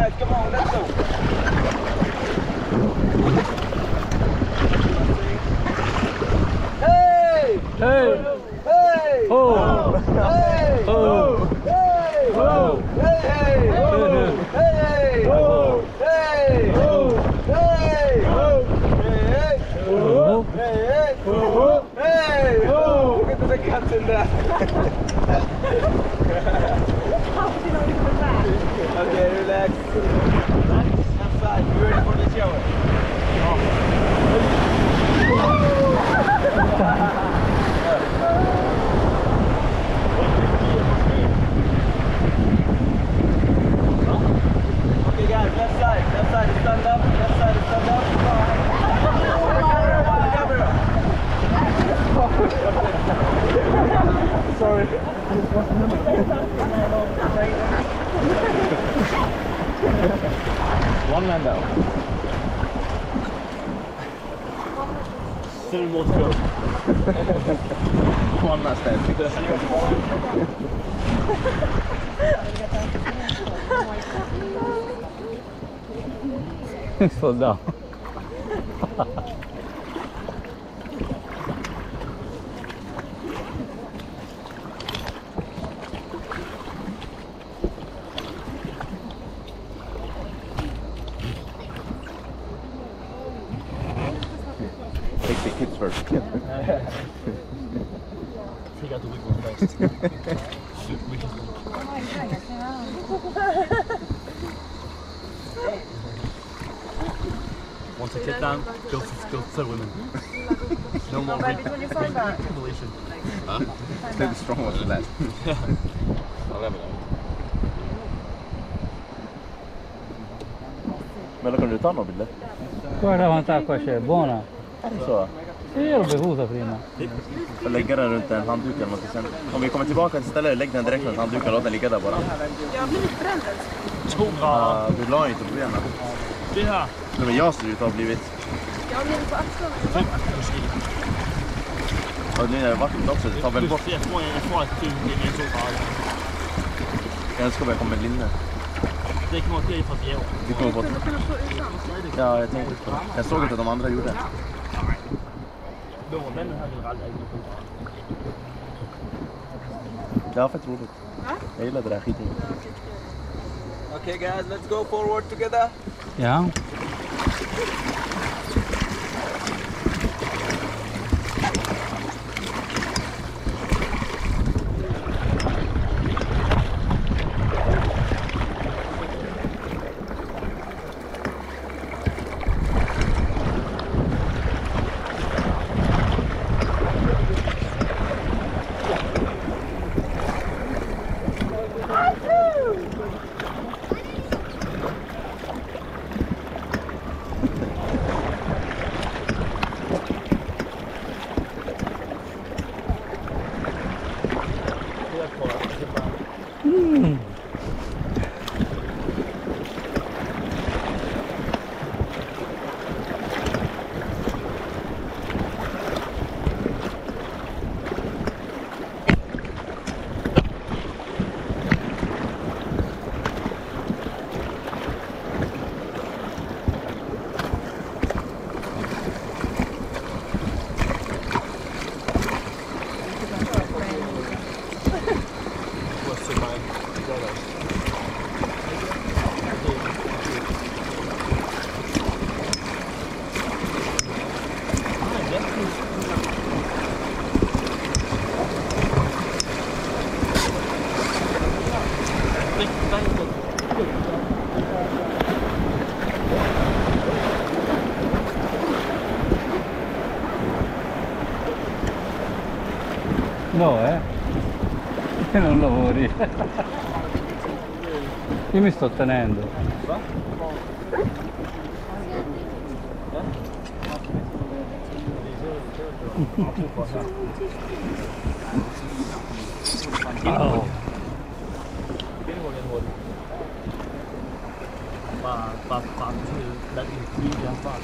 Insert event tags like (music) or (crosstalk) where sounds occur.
guys, come on, let's go. Hey! Hey! Hey! Oh! Hey! Oh! Hey! Oh! Hey! Hey! Oh! Hey! Oh! Hey! Oh! Hey! Oh! Hey! Oh! Hey! Hey! Oh! Hey! Oh! Look at the cats in there. (laughs) Sorry. One man down. Still more to go. (laughs) One last time. (laughs) Slow down. (laughs) Take the kids first. (laughs) Take out the big one first. Shoot, (laughs) we can- Once I get down, go for, go for women. No more When rape. did you find that? Revelation. Take the strong one last. Men då kan du ta några bilder? Guarda quanta acqua c'è, buona. Är det så? Sì, io l'ho bevuta prima. Och lägga den runt en handduk eller något sen. Om vi kommer tillbaka till stället, lägg den direkt runt handduken och låt den ligga där bara. Jag har blivit bränd älskling. Två grader. Uh, du la inte på benen. Det här. Nej, men jag ser ut att ha blivit... Jag har blivit på axlarna. Och nu är det vattnet också, det tar väl bort. Jag jag att det. Jag önskar bara jag kommer med linne. Det kommer att bli för att ge. Vi kommer få... Stå utan. Ja, jag tänkte på det. Jag såg inte att de andra gjorde. من هذه الغعلة دافت روبت ايلا دراخيتي Okay guys, let's go forward together. Yeah. No, eh? (laughs) Non lavori. Io mi sto tenendo. Oh. Và, và phạm đã được quy ra phạm.